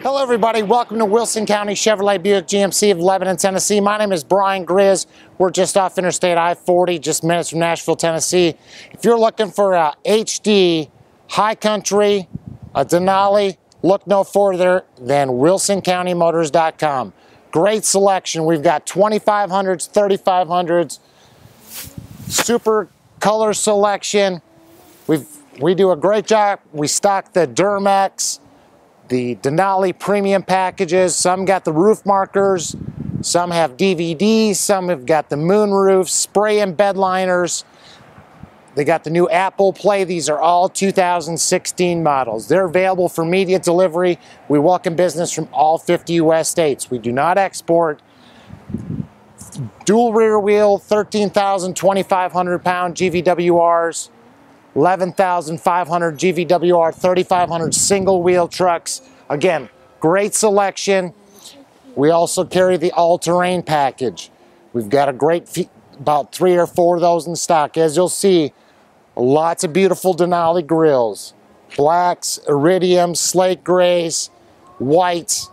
Hello, everybody. Welcome to Wilson County Chevrolet Buick GMC of Lebanon, Tennessee. My name is Brian Grizz. We're just off Interstate I-40, just minutes from Nashville, Tennessee. If you're looking for a HD high country, a Denali, look no further than WilsonCountyMotors.com. Great selection. We've got 2500s, 3500s, super color selection. We've we do a great job. We stock the Duramax, the Denali premium packages. Some got the roof markers, some have DVDs, some have got the moon roof, spray and bed liners. They got the new Apple Play. These are all 2016 models. They're available for media delivery. We welcome business from all 50 U.S. states. We do not export. Dual rear wheel, 13,000, 2,500 pound GVWRs. 11,500 GVWR 3,500 single wheel trucks. Again, great selection. We also carry the all-terrain package. We've got a great, about three or four of those in stock. As you'll see, lots of beautiful Denali grills. Blacks, iridium, slate grays, whites.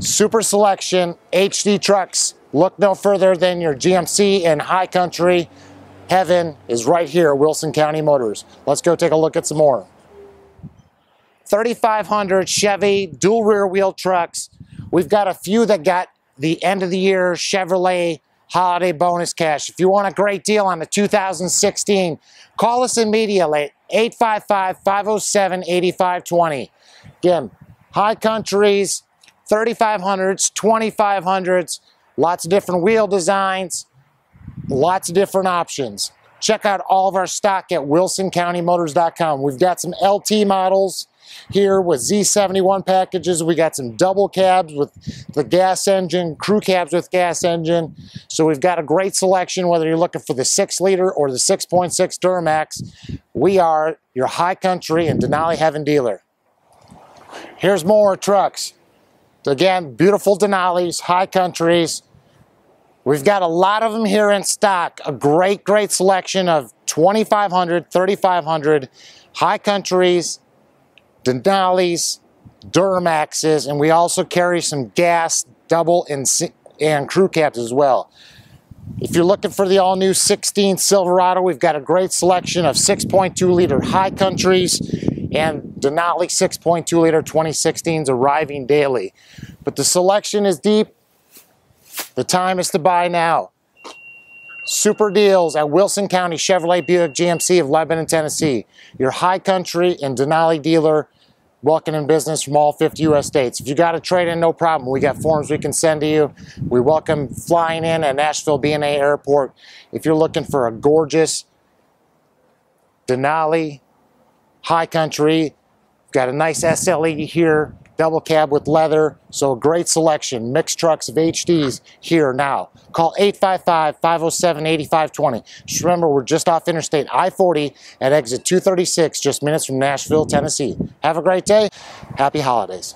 Super selection, HD trucks. Look no further than your GMC and High Country heaven is right here at Wilson County Motors. Let's go take a look at some more. 3500 Chevy dual rear wheel trucks. We've got a few that got the end of the year Chevrolet holiday bonus cash. If you want a great deal on the 2016, call us immediately 855-507-8520. Again, high countries, 3500s, 2500s, lots of different wheel designs, Lots of different options. Check out all of our stock at wilsoncountymotors.com. We've got some LT models here with Z71 packages. We got some double cabs with the gas engine, crew cabs with gas engine. So we've got a great selection whether you're looking for the 6 liter or the 6.6 Duramax. We are your high country and Denali Heaven dealer. Here's more trucks. Again, beautiful Denalis, high countries. We've got a lot of them here in stock. A great, great selection of 2,500, 3,500 high countries, Denalis, Duramaxes, and we also carry some gas, double, and, and crew cabs as well. If you're looking for the all-new 16 Silverado, we've got a great selection of 6.2 liter high countries and Denali 6.2 liter 2016s arriving daily. But the selection is deep. The time is to buy now. Super deals at Wilson County Chevrolet Buick GMC of Lebanon, Tennessee. Your high country and Denali dealer welcoming business from all 50 U.S. states. If you got a trade-in, no problem. We got forms we can send to you. We welcome flying in at Nashville BNA Airport. If you're looking for a gorgeous Denali high country, got a nice SLE here double cab with leather. So a great selection, mixed trucks of HDs here now. Call 855-507-8520. Just remember, we're just off Interstate I-40 at exit 236, just minutes from Nashville, Tennessee. Have a great day. Happy holidays.